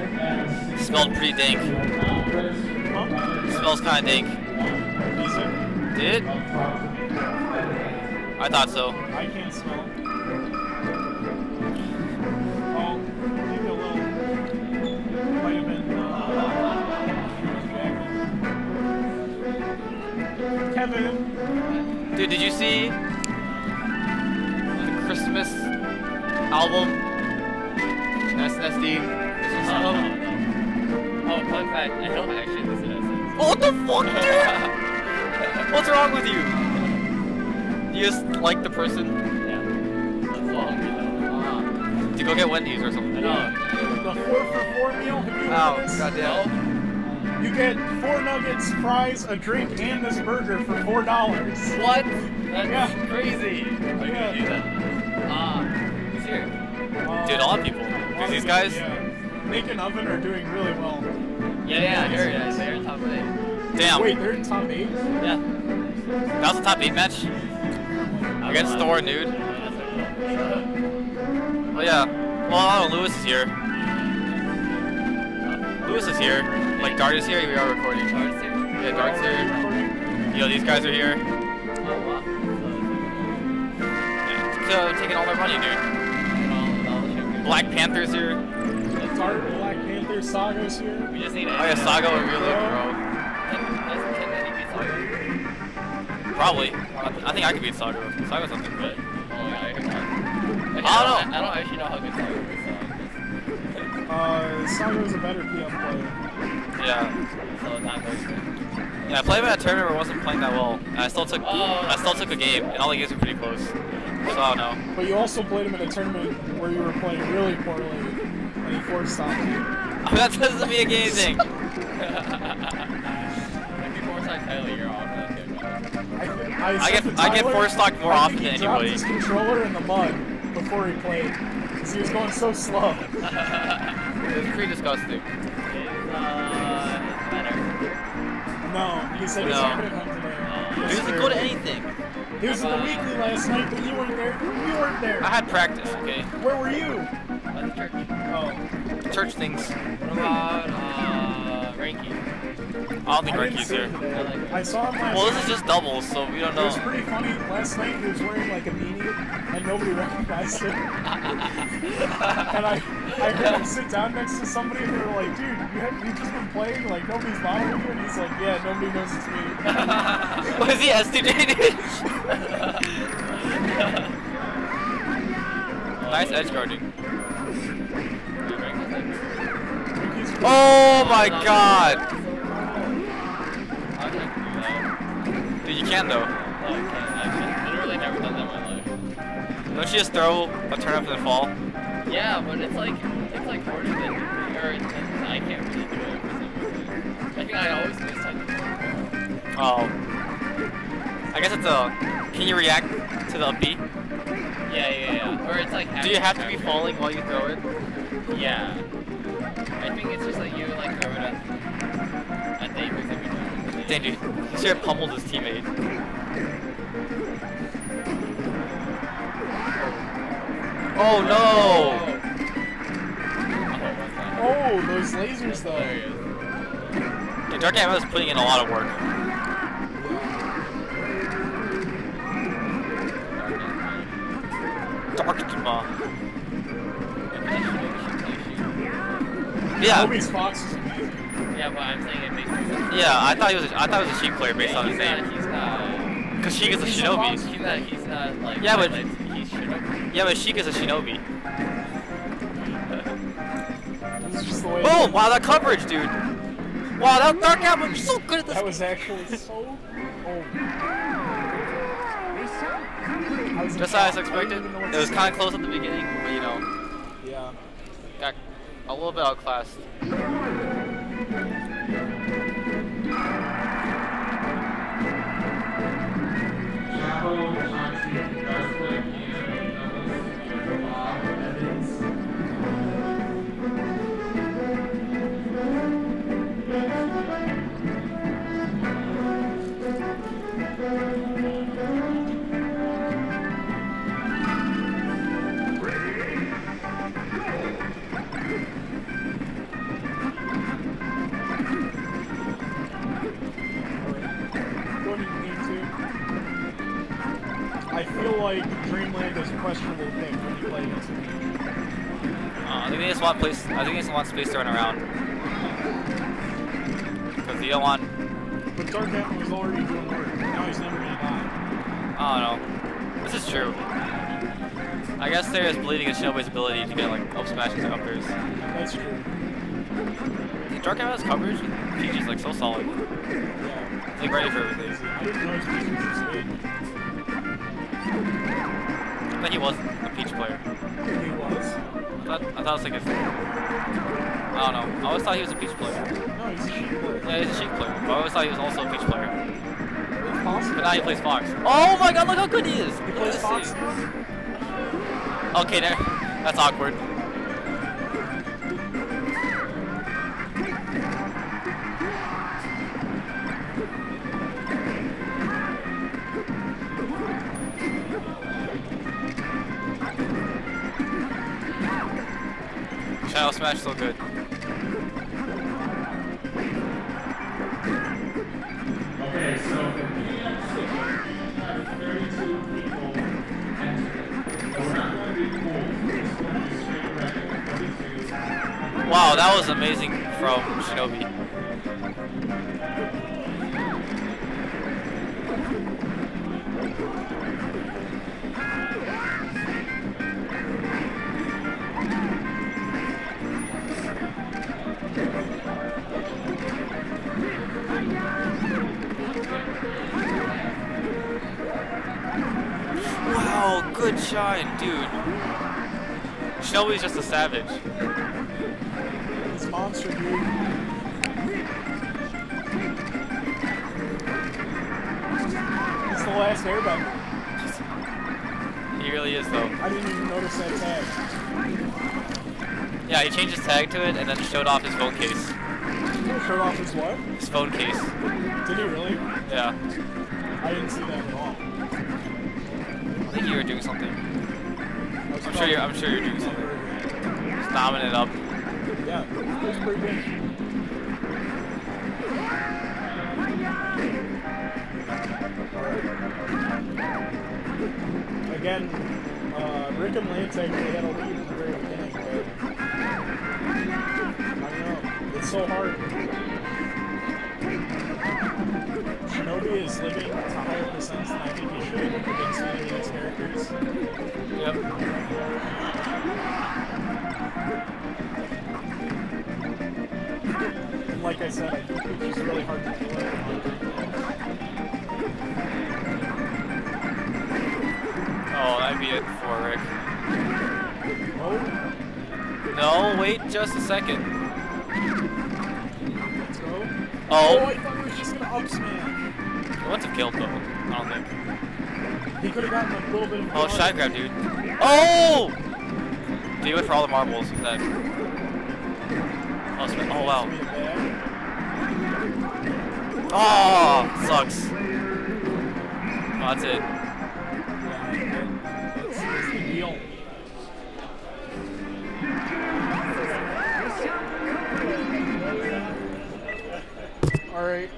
that smelled pretty dank. Smells kind of dank. Did? I thought so. I can't smell. Oh, maybe a little vitamin. Uh, Kevin, Dude, did you see the Christmas album? SNSD? Oh, oh, fun fact, I don't actually listen to this. What the fuck, dude? What's wrong with you? You just like the person Yeah. That's long, to go get Wendy's or something. I know. the four for four meal. Have you heard this? goddamn. You get four nuggets, fries, a drink, and this burger for four dollars. What? That's Yeah. crazy. I Yeah. can do that. Ah, he's here. Dude, a lot of people. Dude, these guys, Yeah. Nick and Oven are doing really well. Yeah, yeah, I heard it. They're in top eight. damn. Wait, they're in top eight. Yeah. That was a top 8 match against Thor and Nude. Oh yeah. Well, I don't know, Lewis is here. Lewis is here. Like, Dart is here, we are recording. Charles here. Yeah, Dart's here. Recording. Yo, these guys are here. Oh, wow. So, taking all their money, dude. And all, all the shit. Black Panther's here. Dart, Black Panther, Saga's here. We just need Oh yeah, Saga and Real Bro. Can, can Eddie beat Saga? Probably. I, I think I could beat Saga. Saga's something good. Oh, yeah, I heard that. Actually, I don't I, I don't actually know how good Saga is. Uh, Saga's a better PM player. Yeah. So, so not very good. Yeah, I played him at a tournament where I wasn't playing that well. And I still took Oh. I still took a game, and all the games were pretty close. So I don't know. But you also played him in a tournament where you were playing really poorly, and he forced on you. that doesn't mean anything. If you force on Kylie, you're off. I, I, I get- to I get Tyler, force stocked more I often think he than dropped anybody. his controller in the mud before he played, because he was going so slow. It was pretty disgusting. Uh, better. No, he said he's No. not going to come today. Dude, Yes, you go to anything. He was in the weekly last night, but you weren't there. You weren't there. I had practice, okay? Where were you? Church. Oh, Church things. What about, uh? I don't think I didn't Ricky's see here. I saw him last Well, this is just doubles, so we don't know. It was pretty funny. Last night he was wearing like a beanie, and nobody recognized him. and I, I heard him sit down next to somebody, and they were like, "Dude, you have you just been playing? Like nobody's bothering you?" And he's like, "Yeah, nobody knows it's me." What is he, STJ, dude? nice edge guarding. Oh my god! I can't do that. Dude, you can though. No, I can't. I've literally never done that in my life. Don't you just throw a turn up and then fall? Yeah, but it's like, it's like harder than, or I can't really do it for some reason. I think I always miss. Oh. I guess it's a. Can you react to the B? Yeah, yeah, yeah. Or it's like. Do you have to be falling while you throw it? Yeah. I think it's just like you and like throw it at, at Davis every time. Dang, dude. He should have pummeled his teammate. Oh no! Oh, those lasers though. There he is. Dude, Darkatma is putting in a lot of work. Darkatma. Yeah, Kobe's Fox is amazing. Yeah, but I'm saying it makes me sense. yeah. I thought he was. A, I thought he was a Sheik player based on his he's not, name. he's not, uh, Cause Sheik is a He's a shinobi. he's not, he's not like, Yeah, but- highlights, he's shinobi. Yeah, but Sheik is a shinobi. This is just the way. Boom! Wow, that coverage, dude. Wow, that Darkatma is so good at this. That was actually so. Oh. I was Just as. I expected. didn't even know what It was kind of close at the beginning, but you know, Yeah. got a little bit outclassed. Questionable pick when you play against them. Uh, I think they just want place. I think they just want space to run around. Because you don't want. But Dark Captain was already doing work. Now he's never gonna die. Don't know. This is true. I guess they're just believing in Shinobi's ability to get like up smash into uppers. That's true. Dark Knight has coverage. PG's like so solid. Yeah. He's like ready for everything. Thought he was a Peach player. He was. I thought, I thought it was like a. I don't know. I always thought he was a Peach player. No, he's a Sheik player. Yeah, he's a Sheik player. But I always thought he was also a Peach player. It's possible. But now he plays Fox. Oh my god, look how good he is! He plays Fox now? Okay, there. That's awkward. Shadow Smash so good. Okay, so for PDX, we have 32 people. So not going to do pools, it's going to be straight bracket, 32. Wow, that was amazing from Shinobi. Good shine, dude. Shelby's just a savage. It's monster, dude. It's the last airbender. He really is, though. I didn't even notice that tag. Yeah, he changed his tag to it and then showed off his phone case. Showed off his what? His phone case. Did he really? Yeah. I didn't see that at all. Think you were doing something. I'm sure you're. I'm sure you're doing something. Just nomming it up. Yeah, pretty good. Again, uh, Rik and Lance actually had a lead in the very beginning, but I know. It's so hard. Shinobi is living to higher percents than I think he should these characters. Yep. And like I said, I think it's just really hard to play. Oh, that'd be it for Rik. Oh, No, wait just a second. let's go. Oh, Oh, I thought he was just gonna up smash. he wouldn't have killed though. I don't think. He could have gotten a little bit of. Oh, shine grab, dude. Oh! Dude, he went for all the marbles that. Oh, oh wow. Be a bad. Oh, sucks. Oh, that's it. Yeah, that's, that's the deal. All right.